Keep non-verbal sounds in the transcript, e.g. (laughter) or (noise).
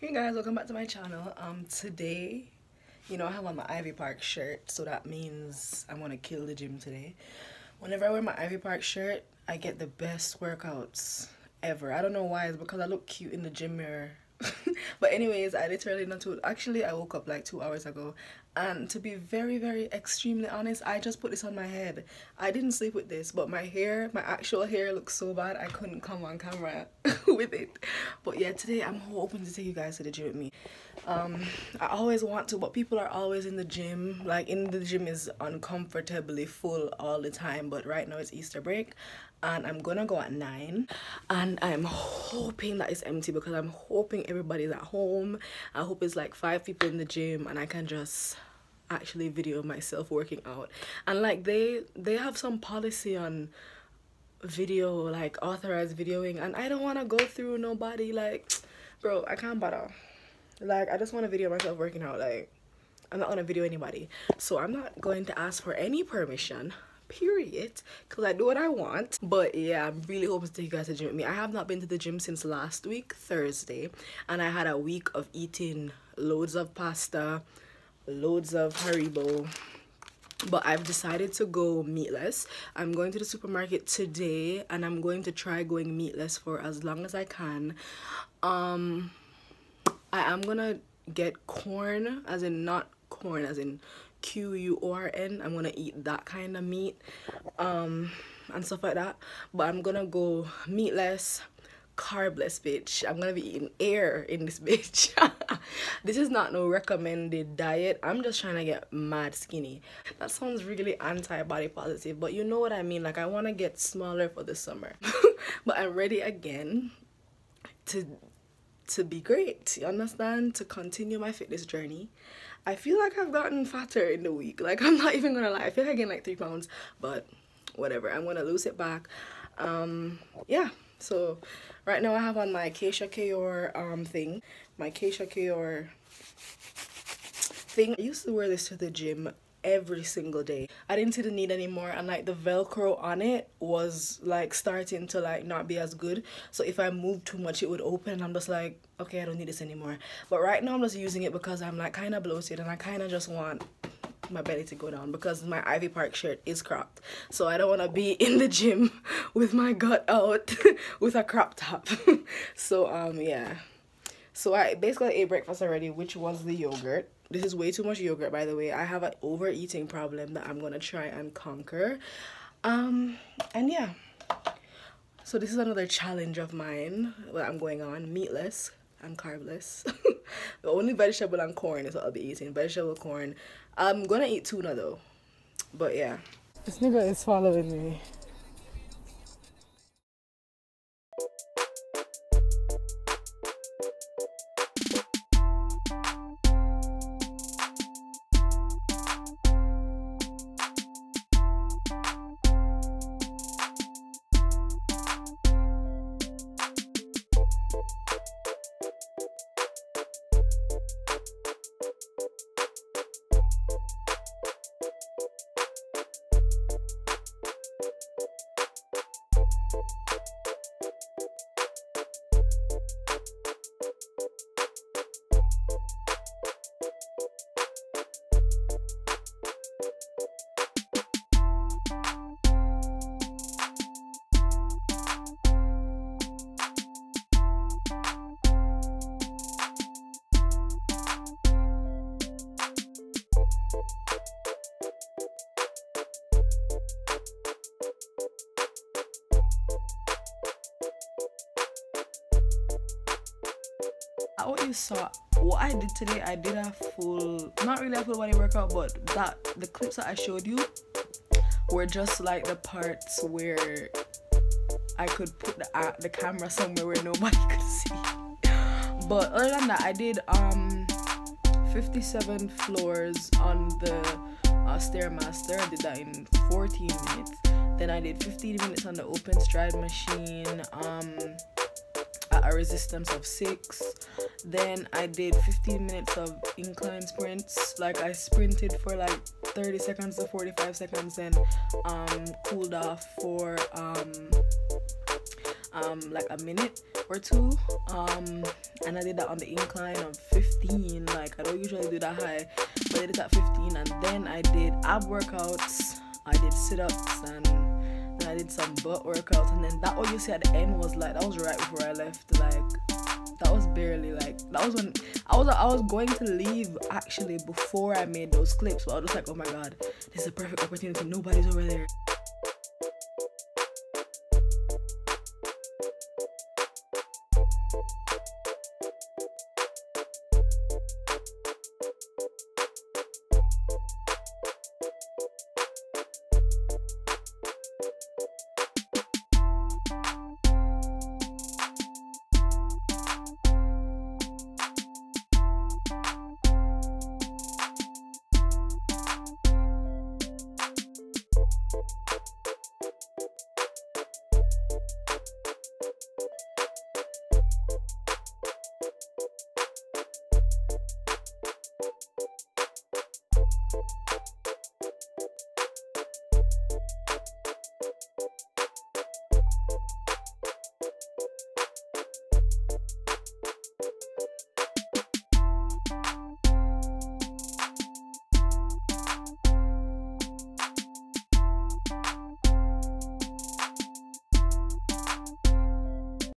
Hey guys, welcome back to my channel. Um, today, you know, I have on my Ivy Park shirt, so that means I'm gonna kill the gym today. Whenever I wear my Ivy Park shirt, I get the best workouts ever. I don't know why, it's because I look cute in the gym mirror. (laughs) but anyways, I literally not to actually I woke up like two hours ago. And to be very very extremely honest i just put this on my head. I didn't sleep with this but my hair my actual hair looks so bad i couldn't come on camera (laughs) with it. But yeah today i'm hoping to take you guys to the gym with me. Um i always want to but people are always in the gym. Like in the gym is uncomfortably full all the time but right now it's easter break and i'm gonna go at nine. And i'm hoping that it's empty because i'm hoping everybody's at home. I hope it's like five people in the gym and i can just actually video myself working out. And like they they have some policy on video like authorized videoing and i don't want to go through nobody like (tsk) bro i can't bother. Like i just want to video myself working out like i'm not gonna video anybody. So i'm not going to ask for any permission period because i do what i want but yeah i'm really hoping to take you guys to the gym with me i have not been to the gym since last week thursday and i had a week of eating loads of pasta loads of haribo but I've decided to go meatless. I'm going to the supermarket today and I'm going to try going meatless for as long as I can. Um, I am gonna get Quorn, as in not corn, as in Q-U-O-R-N. I'm gonna eat that kind of meat um, and stuff like that. But I'm gonna go meatless carbless bitch. I'm gonna be eating air in this (laughs) bitch. (laughs) This is not no recommended diet. I'm just trying to get mad skinny. That sounds really anti-body positive but you know what i mean. Like i want to get smaller for the summer. (laughs) But i'm ready again to to be great you understand? To continue my fitness journey. I feel like i've gotten fatter in the week. Like (laughs) i'm not even gonna lie. I feel like i gained like three pounds but whatever. I'm gonna lose it back. Um yeah. So right now I have on my Keisha Kayor um thing, my Keisha Kayor thing. I used to wear this to the gym every single day. I didn't see the need anymore and like the velcro on it was like starting to like not be as good. So if I moved too much it would open and I'm just like okay I don't need this anymore. But right now I'm just using it because I'm like kind of bloated and I kind of just want my belly to go down because my Ivy Park shirt is cropped. So I don't want to be (laughs) in the gym with my gut out (laughs) with a crop top. (laughs) so um yeah. So I basically ate breakfast already, which was the yogurt. This is way too much yogurt by the way. I have an overeating problem that I'm going to try and conquer. Um and yeah. So this is another challenge of mine that I'm going on, meatless and carbless. (laughs) the only vegetable and Quorn is what I'll be eating. Vegetable Quorn. I'm gonna eat tuna though. But yeah. This nigga is following me. What you saw what i did today i did a full not really a full body workout but that the clips that i showed you were just like the parts where i could put the uh, the camera somewhere where nobody (laughs) could see. But other than that i did um 57 floors on the uh, stairmaster. I did that in 14 minutes. Then i did 15 minutes on the open stride machine um a resistance of six then i did 15 minutes of incline sprints like i sprinted for like 30 seconds to 45 seconds and um cooled off for um um, like a minute or two. Um, and I did that on the incline of 15. Like I don't usually do that high, but I did it at 15. And then I did ab workouts. I did sit-ups and then I did some butt workouts. And then that what you see at the end was like that was right before I left. Like that was barely like that was when I was I was going to leave actually before I made those clips. But I was just like, oh my god, this is a perfect opportunity. Nobody's over there.